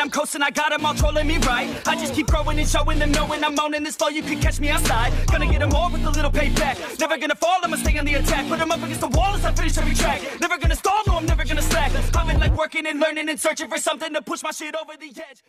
I'm coasting I got it my trolling me right I just keep growing and showin the know when I'm on in this flow, you can catch me outside. Gonna get them all with a little payback. Never gonna fall, I'ma stay on the attack. Put them up against the wall as I finish every track. Never gonna stall, no, I'm never gonna slack. An like working and learning and searching for something to push my shit over the edge.